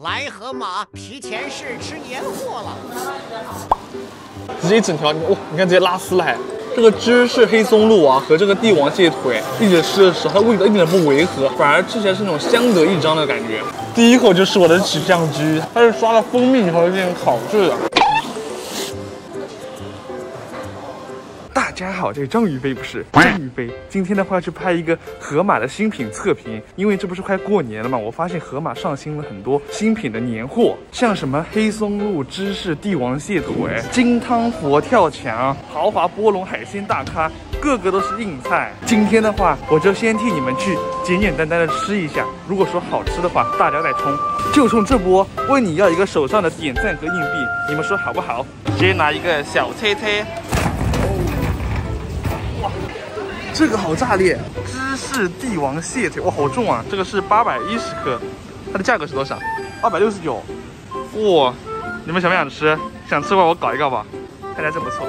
来河马提前试吃年货了，直接一整条，哇！你看直接拉丝了还。这个芝士黑松露啊和这个帝王蟹腿一起吃的时候，它味道一点都不违和，反而吃起来是那种相得益彰的感觉。第一口就是我的起酱鸡，它是刷了蜂蜜以后进行烤制的。家好，这是张宇飞不是张宇飞。今天的话去拍一个盒马的新品测评，因为这不是快过年了嘛，我发现盒马上新了很多新品的年货，像什么黑松露芝士帝王蟹腿、金汤佛跳墙、豪华波龙海鲜大咖，个个都是硬菜。今天的话，我就先替你们去简简单单的吃一下，如果说好吃的话，大家再冲，就冲这波，问你要一个手上的点赞和硬币，你们说好不好？直接拿一个小车车。这个好炸裂！芝士帝王蟹腿，哇，好重啊！这个是八百一十克，它的价格是多少？二百六十九。哇，你们想不想吃？想吃的话，我搞一个吧，看起来真不错，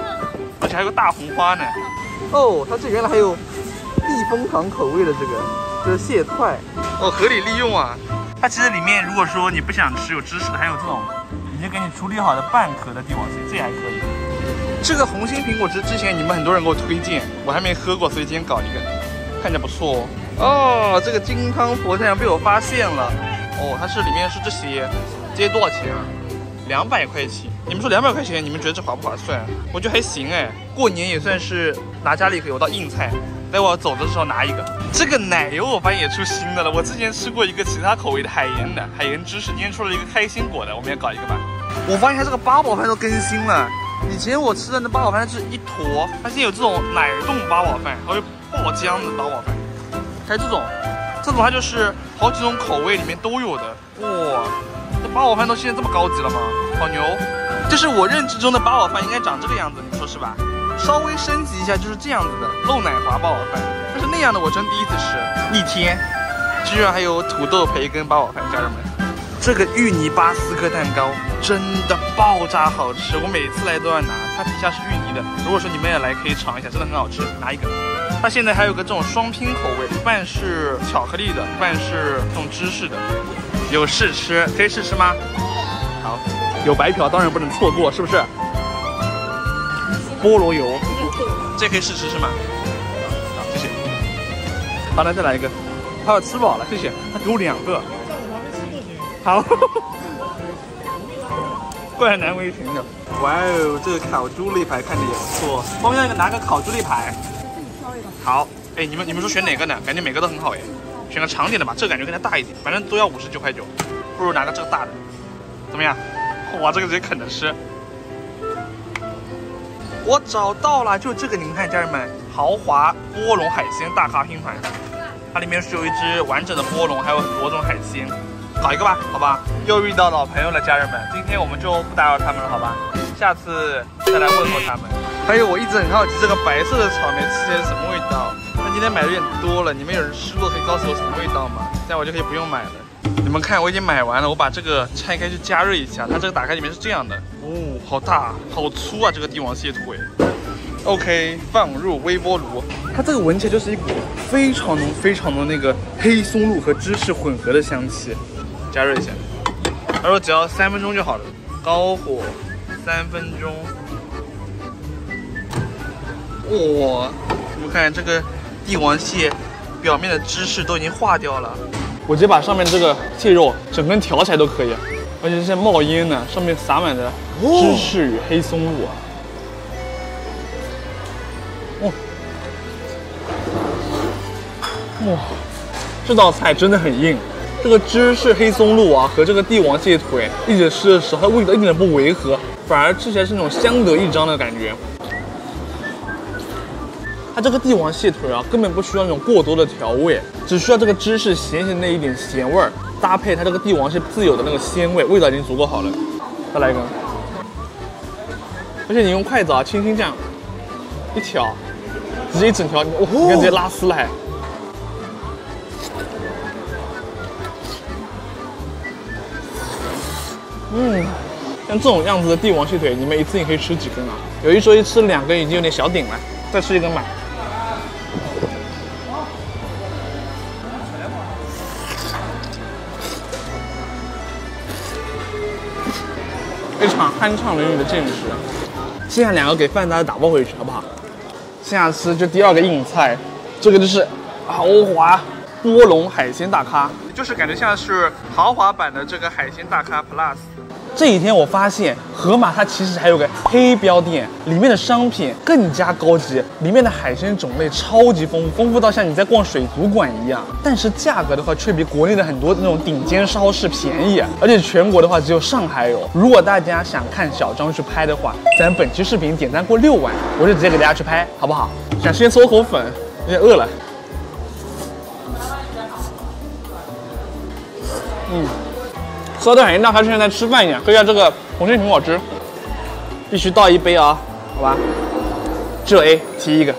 而且还有个大红花呢。哦，它这原来还有避风塘口味的这个，这是蟹块。哦，合理利用啊！它其实里面如果说你不想吃有芝士的，还有这种已经给你处理好的半壳的帝王蟹，这也还可以。这个红心苹果汁之前你们很多人给我推荐，我还没喝过，所以今天搞一个，看起来不错哦。哦，这个金汤佛跳墙被我发现了。哦，它是里面是这些，这些多少钱啊？两百块钱。你们说两百块钱，你们觉得这划不划算？我觉得还行哎，过年也算是拿家里可有道硬菜。待会走的时候拿一个。这个奶油我发现也出新的了，我之前吃过一个其他口味的海盐的海盐芝士，今天出了一个开心果的，我们也搞一个吧。我发现它这个八宝饭都更新了。以前我吃的那八宝饭是一坨，它现在有这种奶冻八宝饭，还有爆浆的八宝饭，还有这种，这种它就是好几种口味里面都有的。哇，这八宝饭都现在这么高级了吗？好牛！就是我认知中的八宝饭应该长这个样子，你说是吧？稍微升级一下就是这样子的漏奶滑八宝饭，但是那样的我真第一次吃，逆天！居然还有土豆培根八宝饭，家人们。这个芋泥巴斯克蛋糕真的爆炸好吃，我每次来都要拿。它底下是芋泥的，如果说你们也来，可以尝一下，真的很好吃。拿一个。它现在还有个这种双拼口味，半是巧克力的，半是这种芝士的。有试吃，可以试吃吗？好，有白嫖，当然不能错过，是不是？菠萝油，这可以试吃是吗？好，谢谢。好，来再来一个。好，吃饱了，谢谢。他给我两个。好，怪难为情的。哇哦，这个烤猪肋排看着也不错。我们要拿个烤猪肋排。自己挑一个。好，哎，你们你们说选哪个呢？感觉每个都很好哎。选个长点的吧，这个感觉更加大一点，反正都要五十九块九，不如拿个这个大的。怎么样？哇，这个直接啃着吃。我找到了，就这个，你们看，家人们，豪华波龙海鲜大咖拼盘，它里面是有一只完整的波龙，还有很多种海鲜。搞一个吧，好吧，又遇到老朋友了，家人们，今天我们就不打扰他们了，好吧，下次再来问候他们。还有，我一直很好奇这个白色的草莓吃起来什么味道。那今天买的有点多了，你们有人吃过可以告诉我什么味道吗？这样我就可以不用买了。你们看，我已经买完了，我把这个拆开去加热一下。它这个打开里面是这样的，哦，好大，好粗啊，这个帝王蟹腿。OK，放入微波炉。它这个闻起来就是一股非常浓、非常浓那个黑松露和芝士混合的香气。加热一下，他说只要三分钟就好了，高火三分钟。哇，你们看这个帝王蟹表面的芝士都已经化掉了，我直接把上面这个蟹肉整根挑起来都可以，而且是冒烟的，上面撒满了芝士与黑松露。哇，哇，这道菜真的很硬。这个芝士黑松露啊，和这个帝王蟹腿一起吃的时候，它味道一点都不违和，反而吃起来是那种相得益彰的感觉。它这个帝王蟹腿啊，根本不需要那种过多的调味，只需要这个芝士咸咸的一点咸味，搭配它这个帝王蟹自有的那个鲜味，味道已经足够好了。再来一个，而且你用筷子啊，轻轻这样一挑，直接一整条，哇，你看直接拉丝了还。嗯，像这种样子的帝王蟹腿，你们一次性可以吃几根啊？有一说一，吃两根已经有点小顶了，再吃一根吧。一场酣畅淋漓的见识。剩下两个给范大家打包回去，好不好？剩下吃就第二个硬菜，这个就是豪华波龙海鲜大咖，就是感觉像是豪华版的这个海鲜大咖 Plus。这几天我发现盒马它其实还有个黑标店，里面的商品更加高级，里面的海鲜种类超级丰富，丰富到像你在逛水族馆一样。但是价格的话，却比国内的很多那种顶尖超市便宜，而且全国的话只有上海有。如果大家想看小张去拍的话，咱本期视频点赞过六万，我就直接给大家去拍，好不好？想先嗦口粉，有点饿了。嗯。喝的海鲜大咖就像在吃饭一样，喝一下这个红心苹果汁，必须倒一杯啊，好吧？只有 A 提一个。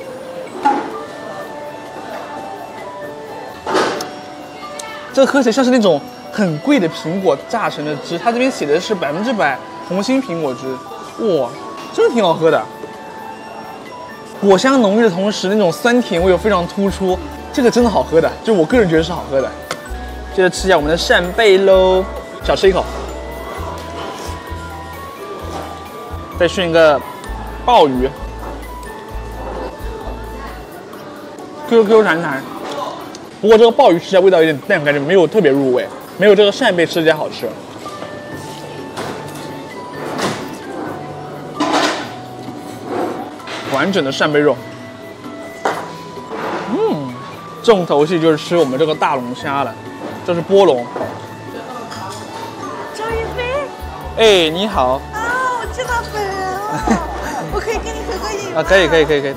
这喝起来像是那种很贵的苹果榨成的汁，它这边写的是百分之百红心苹果汁，哇，真的挺好喝的。果香浓郁的同时，那种酸甜味又非常突出，这个真的好喝的，就我个人觉得是好喝的。接着吃一下我们的扇贝喽。小吃一口，再炫一个鲍鱼，Q Q 弹弹。不过这个鲍鱼吃起来味道有点淡，感觉没有特别入味，没有这个扇贝吃起来好吃。完整的扇贝肉，嗯，重头戏就是吃我们这个大龙虾了，这是波龙。周一飞哎，你好！啊，我见到本人了，我可以跟你合个影吗？啊，可以，可以，可以，可以。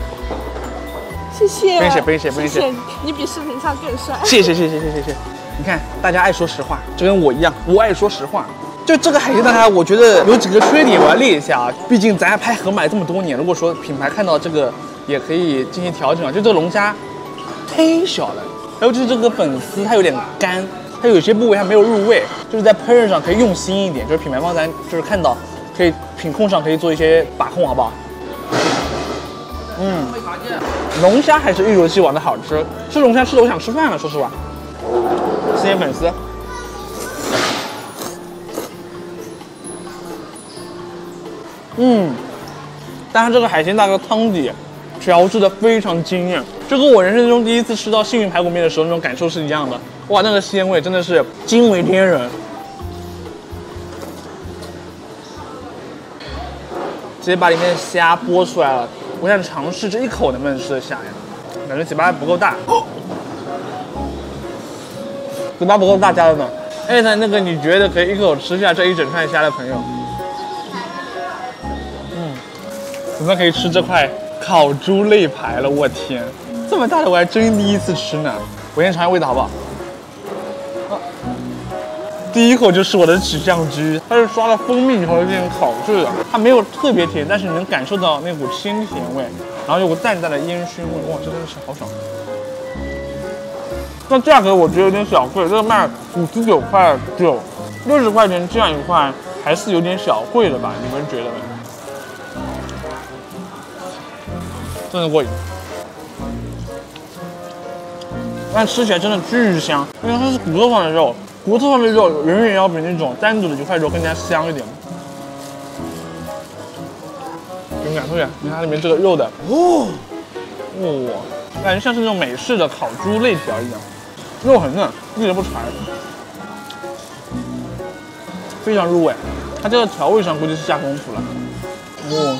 谢谢。不用谢，不用谢，不用谢。你比视频上更帅。谢谢，谢谢，谢谢，谢谢。你看，大家爱说实话，就跟我一样，我爱说实话。就这个海鲜大咖，我觉得有几个缺点，我要列一下啊。毕竟咱拍盒马这么多年，如果说品牌看到这个，也可以进行调整啊。就这个龙虾忒小了，还有就是这个粉丝它有点干。它有些部位还没有入味，就是在烹饪上可以用心一点，就是品牌方咱就是看到，可以品控上可以做一些把控，好不好？嗯，龙虾还是一如既往的好吃，吃龙虾吃的我想吃饭了，说实话。吃点粉丝。嗯，但是这个海鲜大哥汤底调制的非常惊艳，就跟我人生中第一次吃到幸运排骨面的时候那种感受是一样的。哇，那个鲜味真的是惊为天人！直接把里面的虾剥出来了，我想尝试这一口能不能吃得下呀？感觉嘴巴还不够大，嘴巴不够大，家人们，哎，那那个你觉得可以一口吃下这一整串虾的朋友，嗯，怎么可以吃这块烤猪肋排了？我天，这么大的我还真第一次吃呢！我先尝下味道好不好？第一口就是我的纸酱鸡，它是刷了蜂蜜以后有点烤制的，它没有特别甜，但是你能感受到那股鲜甜味，然后有个淡淡的烟熏味，哇，这真的是好爽。那价格我觉得有点小贵，这个卖五十九块九，六十块钱这样一块还是有点小贵的吧？你们觉得？真的过瘾，但吃起来真的巨香，因为它是骨头上的肉。骨头上的肉远远要比那种单独的一块肉更加香一点。给你感受一下，你看它里面这个肉的，哦，哇，感觉像是那种美式的烤猪肋条一样，肉很嫩，一点不柴，非常入味。它这个调味上估计是下功夫了。哦，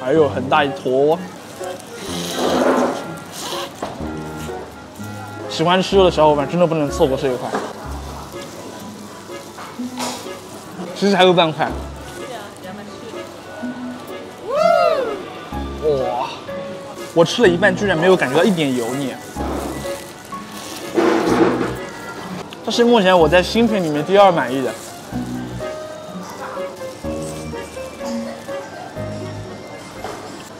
还有很大一坨。喜欢吃肉的小伙伴真的不能错过这一块。其实还有半块。哇！我吃了一半，居然没有感觉到一点油腻。这是目前我在新品里面第二满意的。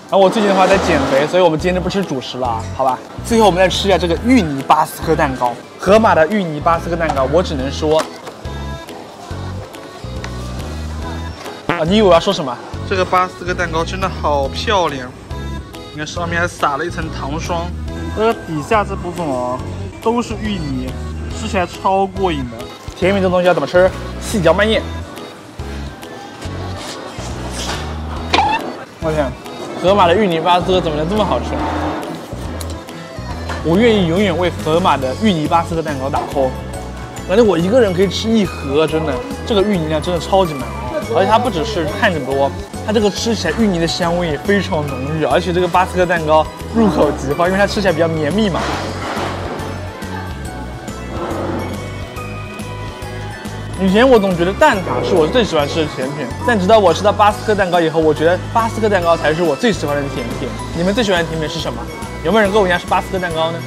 然后我最近的话在减肥，所以我们今天就不吃主食了，好吧？最后我们再吃一下这个芋泥巴斯克蛋糕，盒马的芋泥巴斯克蛋糕，我只能说。啊，你以为我要说什么？这个巴斯克蛋糕真的好漂亮，你看上面还撒了一层糖霜，这个底下这部分哦，都是芋泥，吃起来超过瘾的。甜品这东西要怎么吃？细嚼慢咽。我天，盒马的芋泥巴斯克怎么能这么好吃？我愿意永远为盒马的芋泥巴斯克蛋糕打 call。感觉我一个人可以吃一盒，真的，这个芋泥量真的超级满，而且它不只是看着多，它这个吃起来芋泥的香味也非常浓郁，而且这个巴斯克蛋糕入口即化，因为它吃起来比较绵密嘛。以前我总觉得蛋挞是我最喜欢吃的甜品，但直到我吃到巴斯克蛋糕以后，我觉得巴斯克蛋糕才是我最喜欢的甜品。你们最喜欢的甜品是什么？有没有人跟我一样是巴斯克蛋糕呢？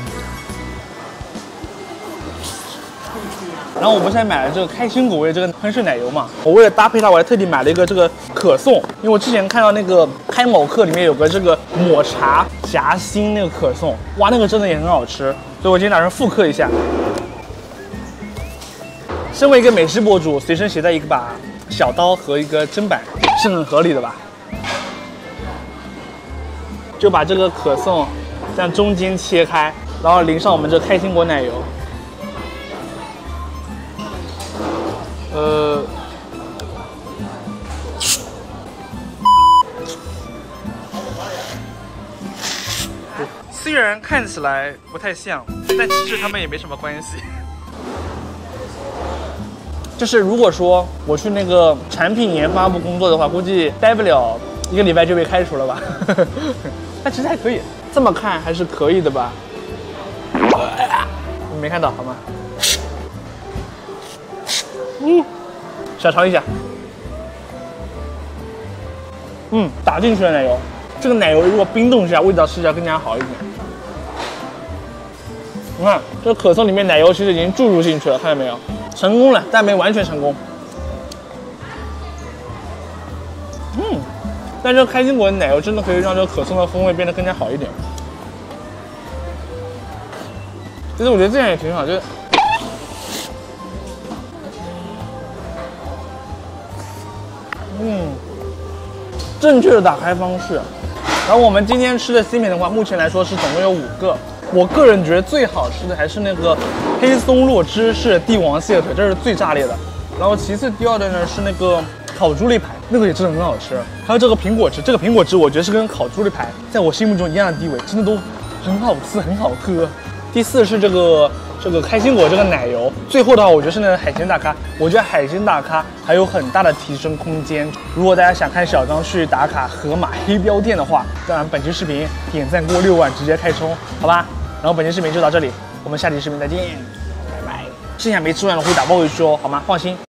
然后我不是还买了这个开心果味这个喷射奶油嘛？我为了搭配它，我还特地买了一个这个可颂，因为我之前看到那个开某课里面有个这个抹茶夹心那个可颂，哇，那个真的也很好吃，所以我今天打算复刻一下。身为一个美食博主，随身携带一个把小刀和一个砧板是很合理的吧？就把这个可颂这样中间切开，然后淋上我们这开心果奶油。呃，虽然看起来不太像，但其实他们也没什么关系。就是如果说我去那个产品研发部工作的话，估计待不了一个礼拜就被开除了吧。但其实还可以，这么看还是可以的吧。你没看到好吗？嗯，小尝一下。嗯，打进去的奶油，这个奶油如果冰冻一下，味道吃起来更加好一点。你看，这可颂里面奶油其实已经注入进去了，看见没有？成功了，但没完全成功。嗯，但这个开心果的奶油真的可以让这个可颂的风味变得更加好一点。其实我觉得这样也挺好，就是，嗯，正确的打开方式。然后我们今天吃的新品的话，目前来说是总共有五个。我个人觉得最好吃的还是那个黑松露芝士帝王蟹腿，这是最炸裂的。然后其次第二的呢是那个烤猪肋排，那个也真的很好吃。还有这个苹果汁，这个苹果汁我觉得是跟烤猪肋排在我心目中一样的地位，真的都很好吃，很好喝。第四是这个这个开心果这个奶油，最后的话我觉得是那个海鲜大咖，我觉得海鲜大咖还有很大的提升空间。如果大家想看小张去打卡盒马黑标店的话，当然本期视频点赞过六万直接开冲，好吧？然后本期视频就到这里，我们下期视频再见，拜拜。剩下没吃完的会打包回去哦，好吗？放心。